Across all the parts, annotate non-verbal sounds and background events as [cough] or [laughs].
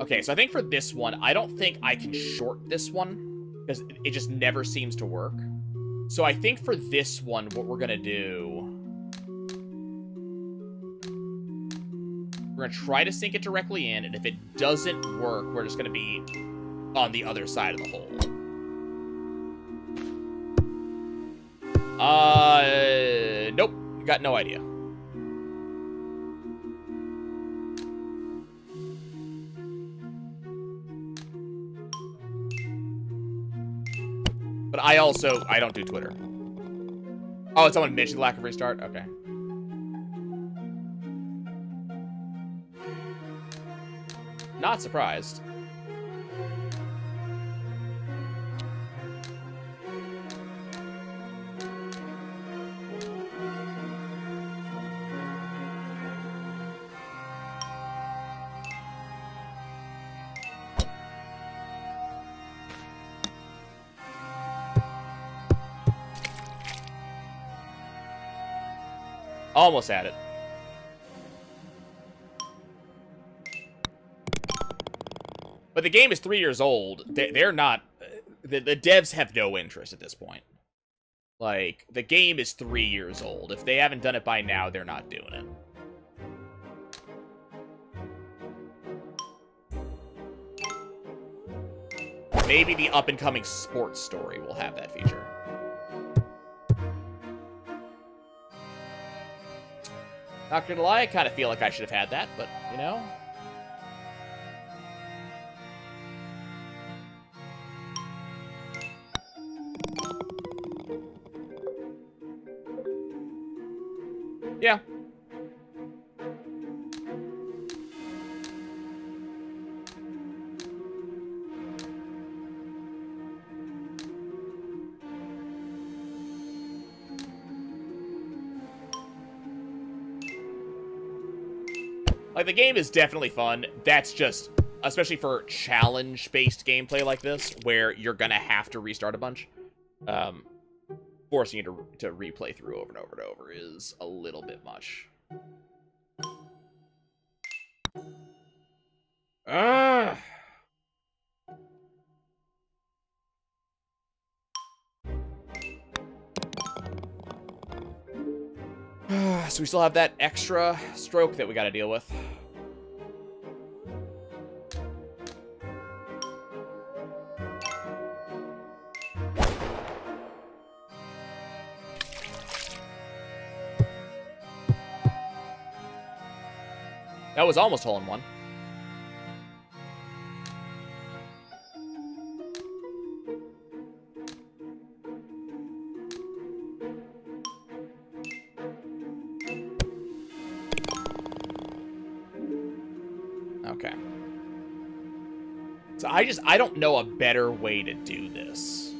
Okay, so I think for this one, I don't think I can short this one because it just never seems to work. So I think for this one, what we're going to do... We're going to try to sink it directly in, and if it doesn't work, we're just going to be on the other side of the hole. Uh, nope. Got no idea. I also, I don't do Twitter. Oh, someone mentioned lack of restart? Okay. Not surprised. Almost at it. But the game is three years old. They're not... The, the devs have no interest at this point. Like, the game is three years old. If they haven't done it by now, they're not doing it. Maybe the up-and-coming sports story will have that feature. Not gonna lie, I kind of feel like I should have had that, but, you know. Like, the game is definitely fun. That's just, especially for challenge-based gameplay like this, where you're gonna have to restart a bunch, um, forcing you to, to replay through over and over and over is a little bit much. So we still have that extra stroke that we got to deal with. That was almost hole-in-one. Okay. So I just, I don't know a better way to do this.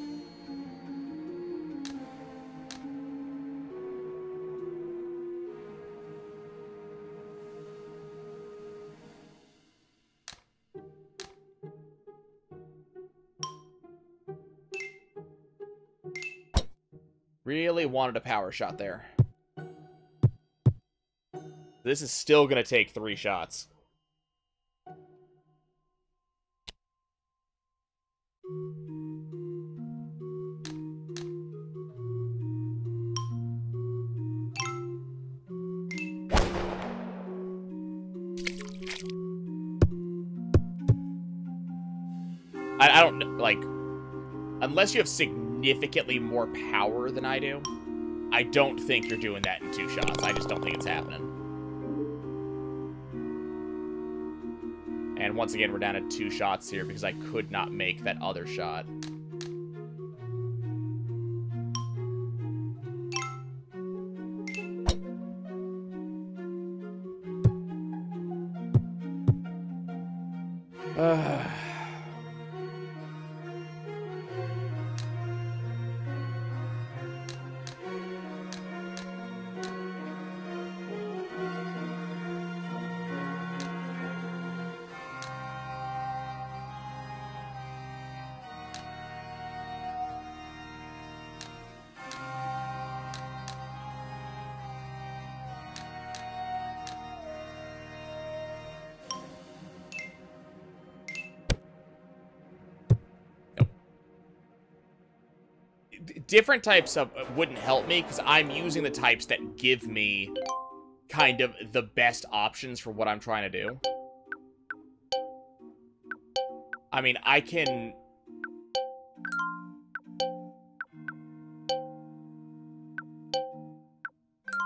Really wanted a power shot there. This is still going to take three shots. Unless you have significantly more power than I do, I don't think you're doing that in two shots. I just don't think it's happening. And once again, we're down to two shots here because I could not make that other shot. Different types of uh, wouldn't help me because I'm using the types that give me kind of the best options for what I'm trying to do. I mean, I can...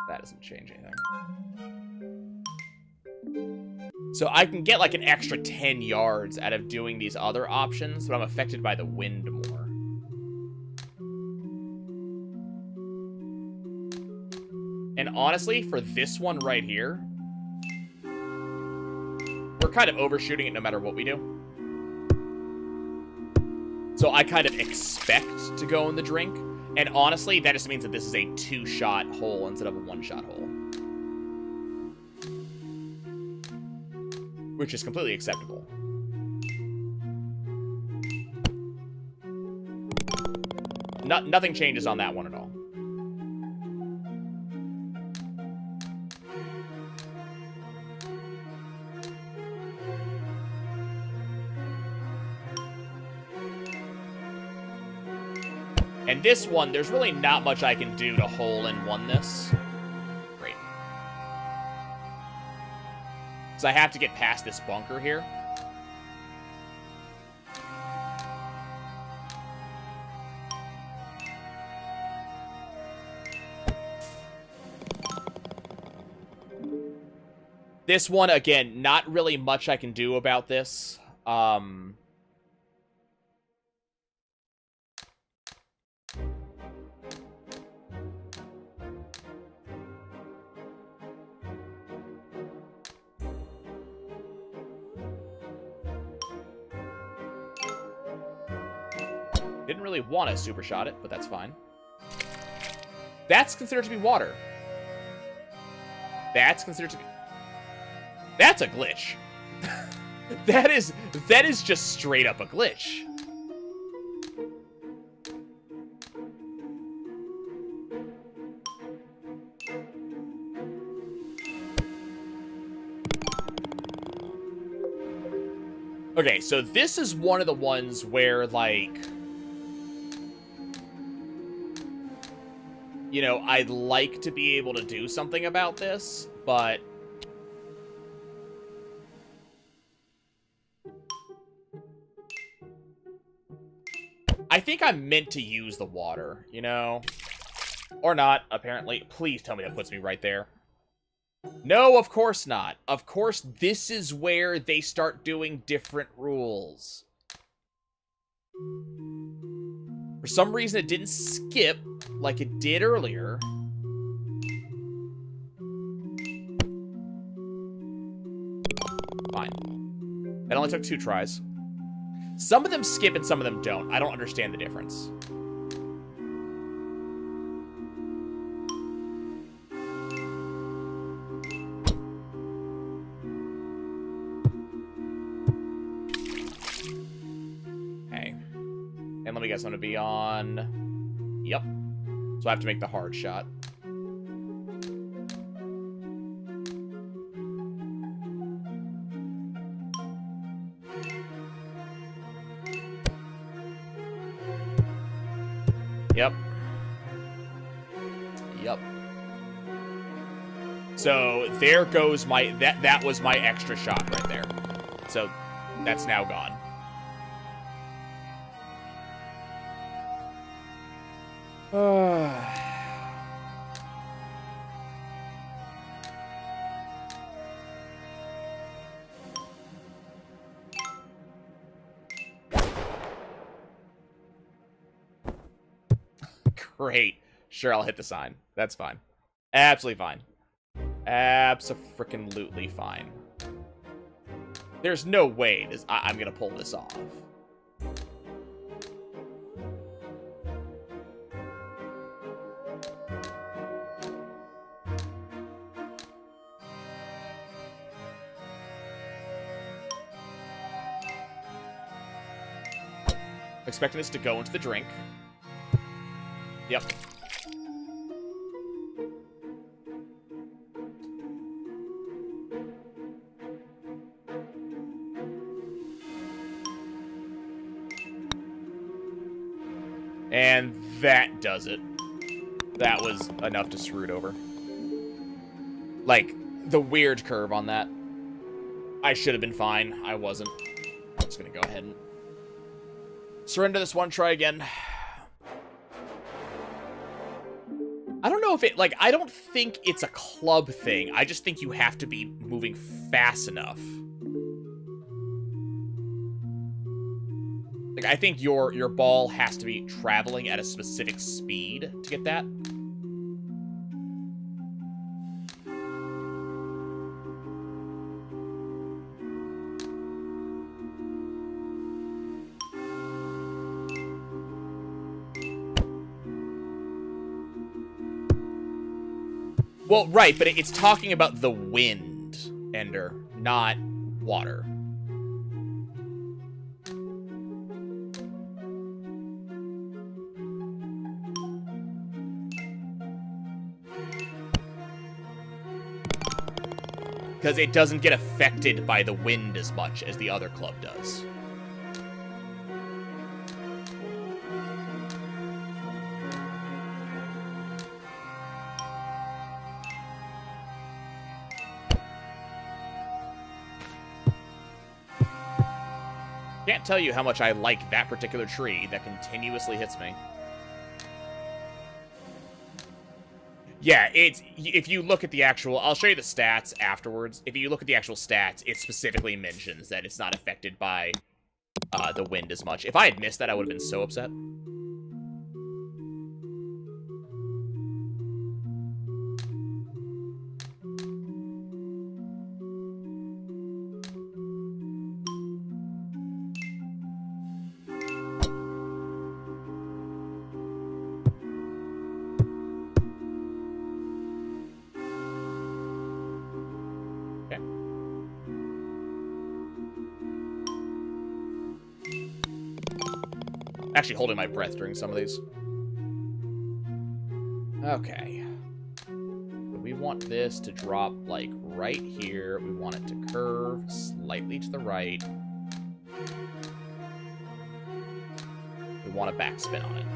That doesn't change anything. So I can get like an extra 10 yards out of doing these other options, but I'm affected by the wind more. Honestly, for this one right here, we're kind of overshooting it no matter what we do. So I kind of expect to go in the drink. And honestly, that just means that this is a two-shot hole instead of a one-shot hole. Which is completely acceptable. No nothing changes on that one at all. And this one, there's really not much I can do to hole-in-one this. Great. So I have to get past this bunker here. This one, again, not really much I can do about this. Um, want to super shot it, but that's fine. That's considered to be water. That's considered to be... That's a glitch. [laughs] that is... That is just straight up a glitch. Okay, so this is one of the ones where, like... you know, I'd like to be able to do something about this, but... I think I'm meant to use the water, you know? Or not, apparently. Please tell me that puts me right there. No, of course not. Of course, this is where they start doing different rules. For some reason, it didn't skip like it did earlier. Fine. That only took two tries. Some of them skip and some of them don't. I don't understand the difference. Hey. And let me guess I'm going to be on... So I have to make the hard shot. Yep. Yep. So there goes my that that was my extra shot right there. So that's now gone. Great. Sure, I'll hit the sign. That's fine. Absolutely fine. Abso-freaking-lutely fine. There's no way this, I I'm gonna pull this off. Expecting this to go into the drink. Yep. And that does it. That was enough to screw it over. Like, the weird curve on that. I should have been fine. I wasn't. I'm just gonna go ahead and surrender this one, try again. I don't know if it, like, I don't think it's a club thing. I just think you have to be moving fast enough. Like, I think your, your ball has to be traveling at a specific speed to get that. Well, right, but it's talking about the wind, Ender, not water. Because it doesn't get affected by the wind as much as the other club does. Can't tell you how much I like that particular tree that continuously hits me. Yeah, it's if you look at the actual, I'll show you the stats afterwards. If you look at the actual stats, it specifically mentions that it's not affected by uh, the wind as much. If I had missed that, I would have been so upset. Actually holding my breath during some of these. Okay. We want this to drop, like, right here. We want it to curve slightly to the right. We want a backspin on it.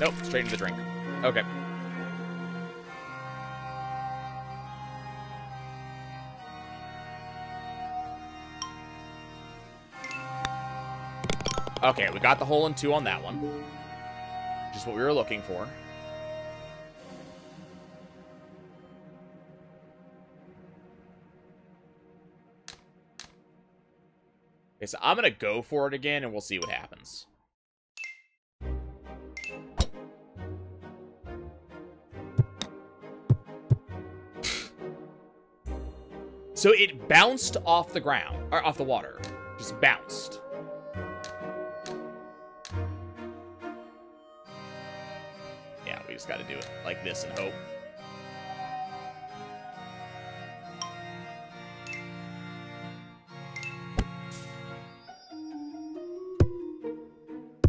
Nope, straight into the drink. Okay. Okay, we got the hole in two on that one. Just what we were looking for. Okay, so I'm going to go for it again, and we'll see what happens. so it bounced off the ground, or off the water. Just bounced. Just got to do it like this and hope.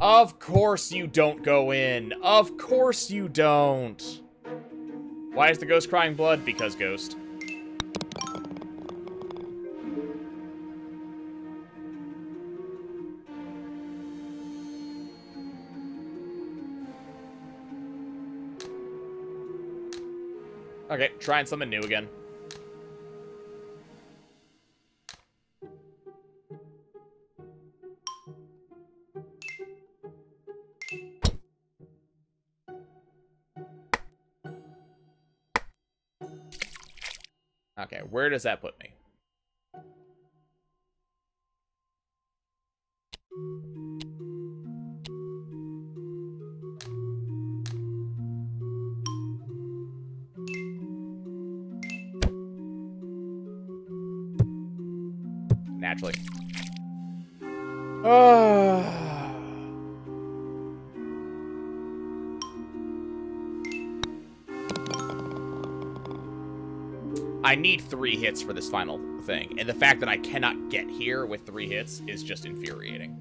Of course you don't go in. Of course you don't. Why is the ghost crying blood? Because ghost. Okay, trying something new again. Okay, where does that put me? Naturally. Ah. I need three hits for this final thing, and the fact that I cannot get here with three hits is just infuriating.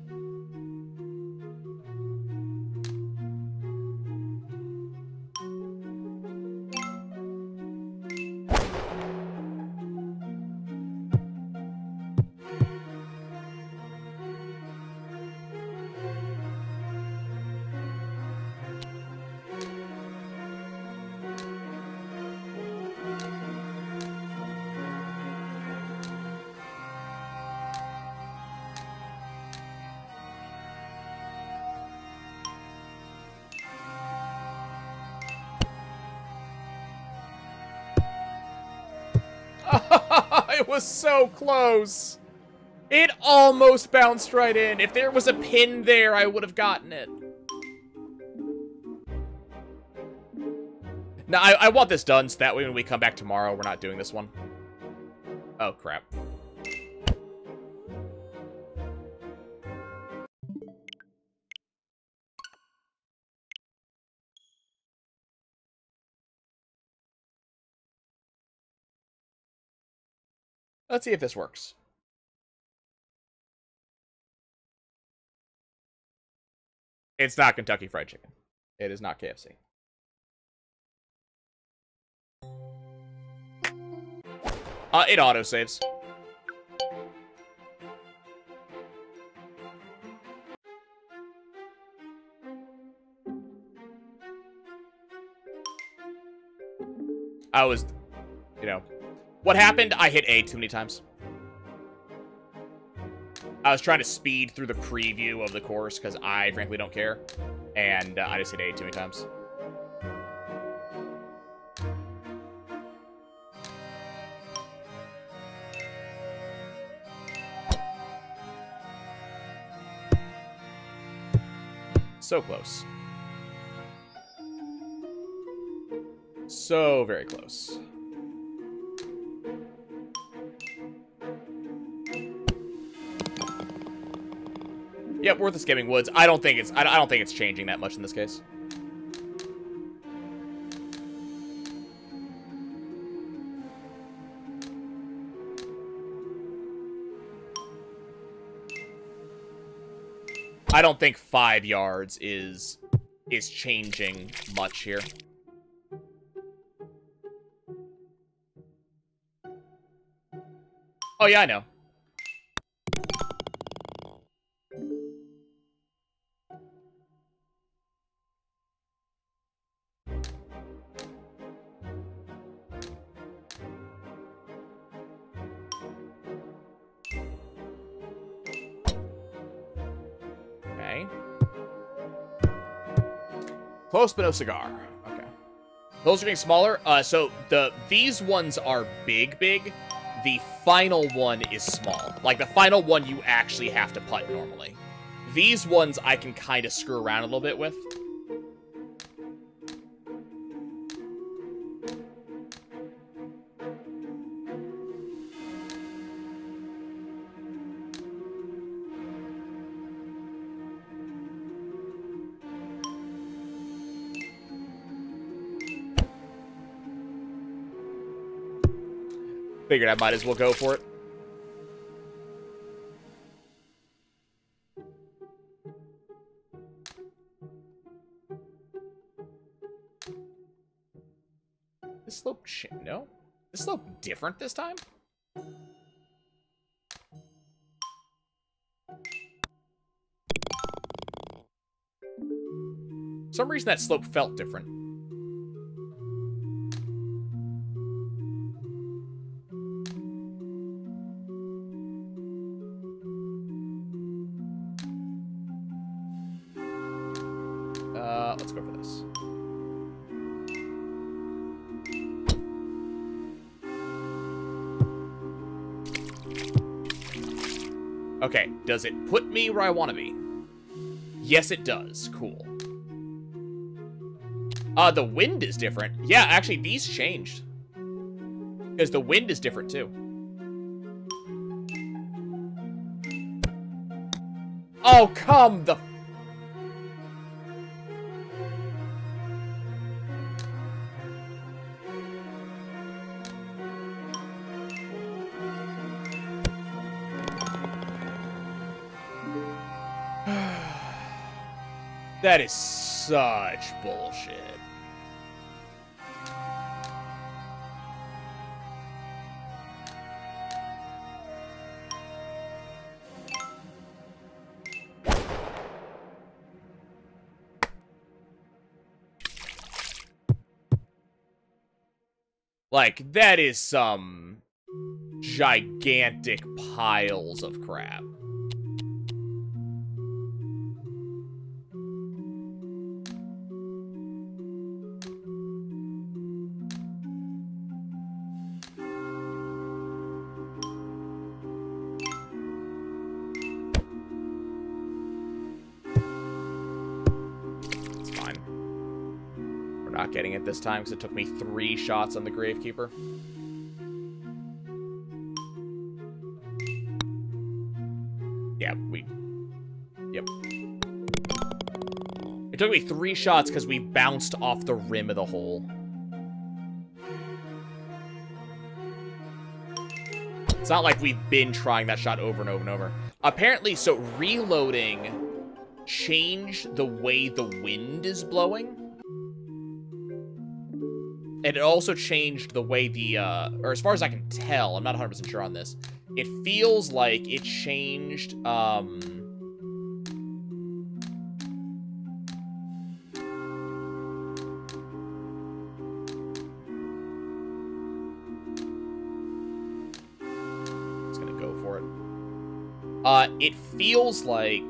Was so close. It almost bounced right in. If there was a pin there, I would have gotten it. Now, I, I want this done so that way when we come back tomorrow, we're not doing this one. Oh, crap. Let's see if this works. It's not Kentucky Fried Chicken. It is not KFC. Uh, it autosaves. I was, you know, what happened? I hit A too many times. I was trying to speed through the preview of the course because I frankly don't care. And uh, I just hit A too many times. So close. So very close. Yep, worth skimming woods. I don't think it's I don't think it's changing that much in this case. I don't think five yards is is changing much here. Oh yeah, I know. Close, but no cigar. Okay. Those are getting smaller. Uh, so the these ones are big, big. The final one is small. Like, the final one you actually have to putt normally. These ones I can kind of screw around a little bit with. Figured I might as well go for it. This slope, no? This slope different this time? some reason that slope felt different. Does it put me where I want to be? Yes, it does. Cool. Uh, the wind is different. Yeah, actually, these changed. Because the wind is different, too. Oh, come the That is such bullshit. Like, that is some gigantic piles of crap. This time because it took me three shots on the Gravekeeper. Yeah, we... Yep. It took me three shots because we bounced off the rim of the hole. It's not like we've been trying that shot over and over and over. Apparently, so reloading changed the way the wind is blowing. And it also changed the way the, uh, or as far as I can tell, I'm not 100% sure on this, it feels like it changed, um, It's gonna go for it. Uh, it feels like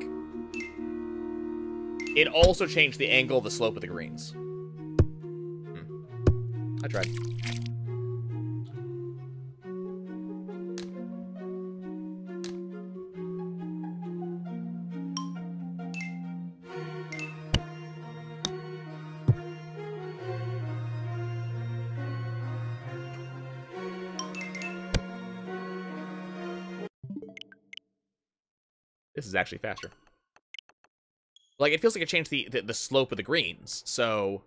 it also changed the angle of the slope of the greens. I tried. This is actually faster. Like, it feels like it changed the, the, the slope of the greens, so...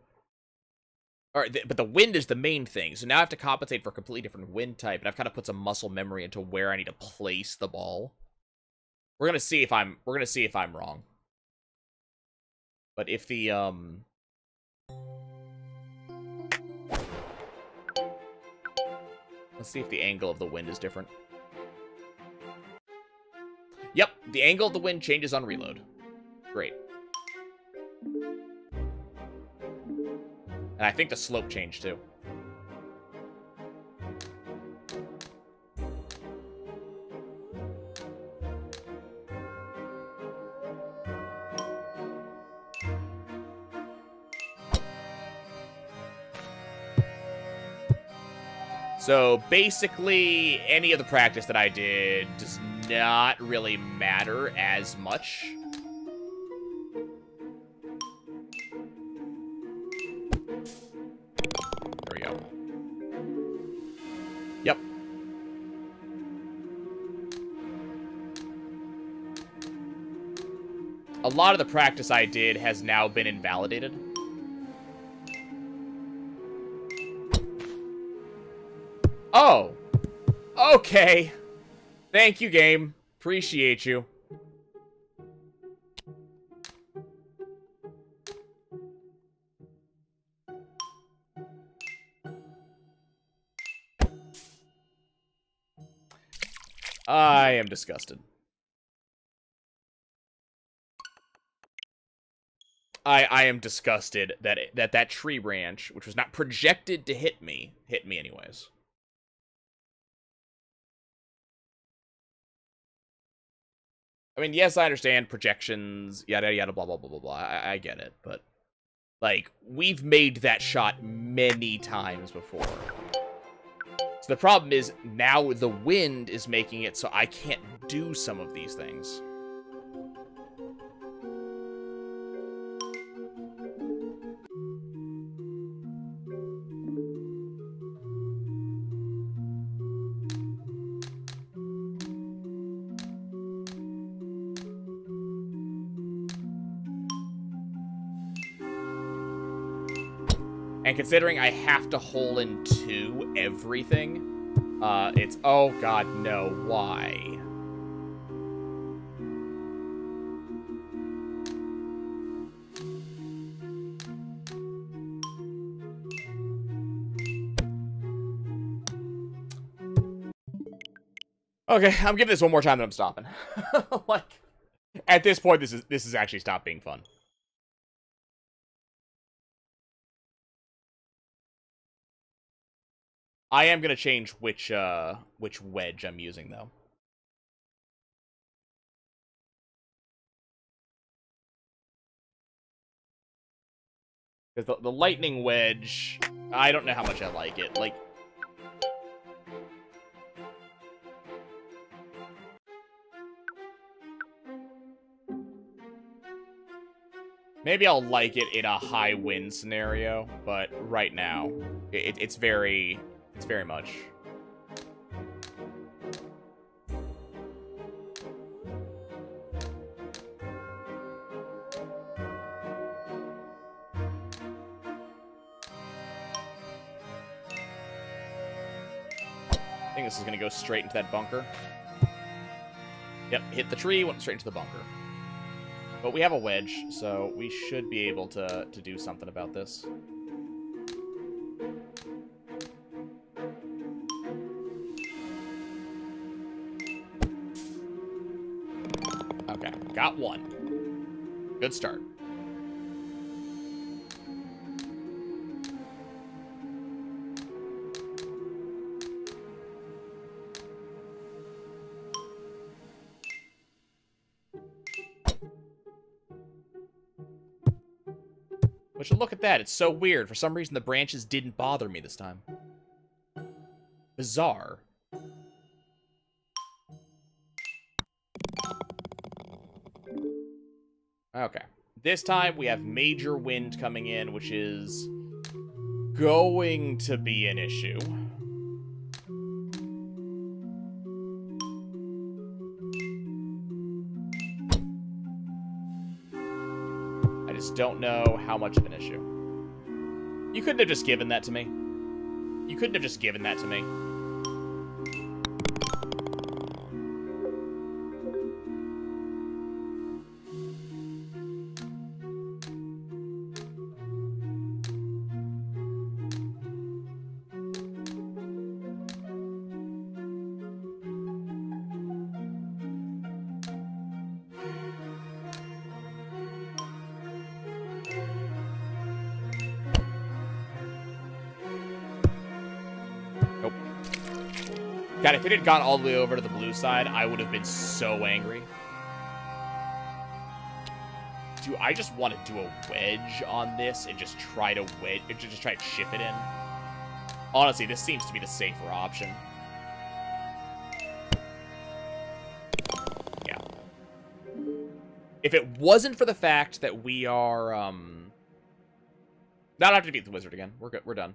Or, the, but the wind is the main thing, so now I have to compensate for a completely different wind type, and I've kind of put some muscle memory into where I need to place the ball. We're gonna see if I'm, we're gonna see if I'm wrong. But if the, um... Let's see if the angle of the wind is different. Yep, the angle of the wind changes on reload. Great. And I think the slope changed too. So basically, any of the practice that I did does not really matter as much. Lot of the practice I did has now been invalidated. Oh. Okay. Thank you, game. Appreciate you. I am disgusted. I I am disgusted that it, that that tree branch, which was not projected to hit me, hit me anyways. I mean, yes, I understand projections, yada yada, blah blah blah blah blah. I, I get it, but like we've made that shot many times before. So the problem is now the wind is making it so I can't do some of these things. Considering I have to hole in two everything, uh, it's, oh god, no, why? Okay, I'm giving this one more time and I'm stopping. [laughs] like, at this point, this is this is actually stopped being fun. I am gonna change which uh which wedge I'm using though. Because the, the lightning wedge, I don't know how much I like it. Like, Maybe I'll like it in a high wind scenario, but right now, it, it's very, it's very much. I think this is going to go straight into that bunker. Yep, hit the tree, went straight into the bunker. But we have a wedge, so we should be able to, to do something about this. Got one. Good start. Which, look at that. It's so weird. For some reason, the branches didn't bother me this time. Bizarre. This time, we have major wind coming in, which is going to be an issue. I just don't know how much of an issue. You couldn't have just given that to me. You couldn't have just given that to me. It had gone all the way over to the blue side, I would have been so angry. Do I just want to do a wedge on this and just try to wedge, just try to chip it in? Honestly, this seems to be the safer option. Yeah. If it wasn't for the fact that we are, um... Not have to beat the wizard again. We're good. We're done.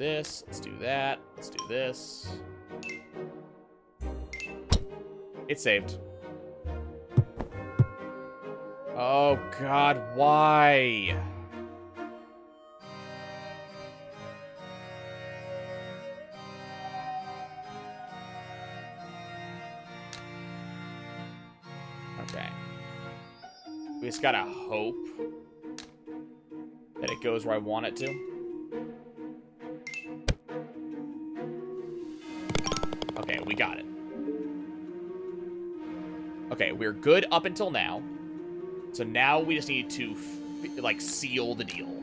This. Let's do that. Let's do this. It's saved. Oh, God, why? Okay. We just gotta hope that it goes where I want it to. Got it. Okay, we're good up until now. So now we just need to, like, seal the deal.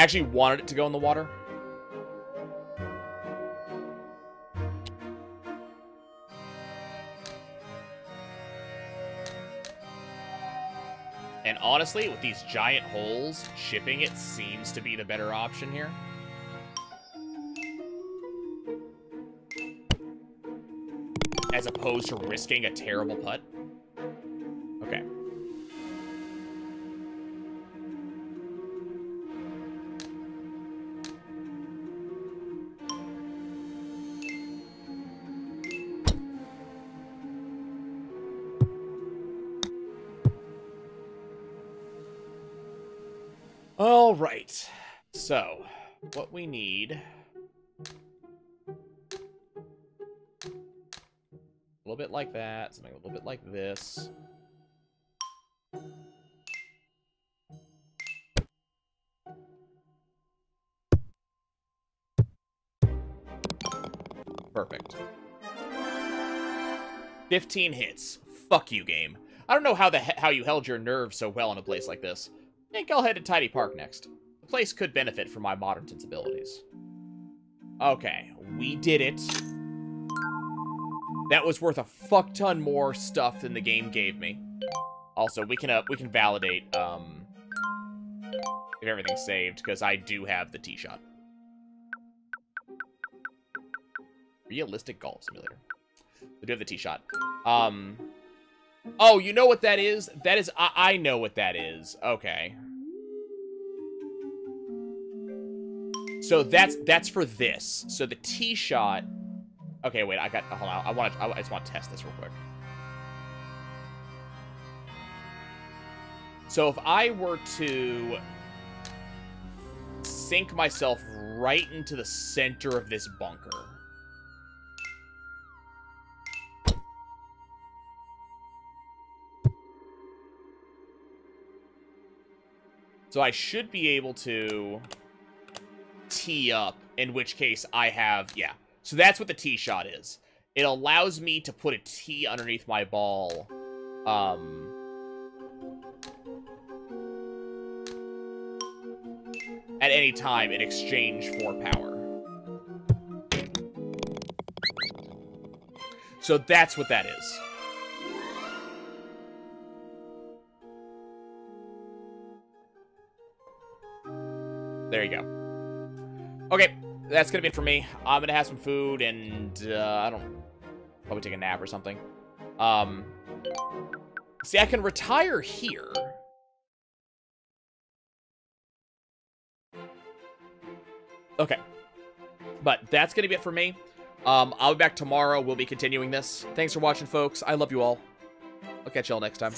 I actually wanted it to go in the water. And honestly, with these giant holes, chipping it seems to be the better option here. As opposed to risking a terrible putt. right. So, what we need... A little bit like that, something a little bit like this. Perfect. 15 hits. Fuck you, game. I don't know how the how you held your nerve so well in a place like this. I think I'll head to Tidy Park next. The place could benefit from my modern sensibilities. Okay, we did it. That was worth a fuck ton more stuff than the game gave me. Also, we can uh, we can validate um, if everything's saved because I do have the tee shot. Realistic golf simulator. We do have the tee shot. Um. Oh, you know what that is? That is I, I know what that is. Okay. So that's that's for this. So the tee shot. Okay, wait. I got. Hold on. I want to. I just want to test this real quick. So if I were to sink myself right into the center of this bunker. So I should be able to tee up, in which case I have, yeah. So that's what the tee shot is. It allows me to put a tee underneath my ball, um, at any time in exchange for power. So that's what that is. There you go. Okay, that's gonna be it for me. I'm gonna have some food and, uh, I don't probably take a nap or something. Um, see, I can retire here. Okay. But that's to be it for me. Um, I'll be back tomorrow. We'll be continuing this. Thanks for watching, folks. I love you all. I'll catch y'all next time.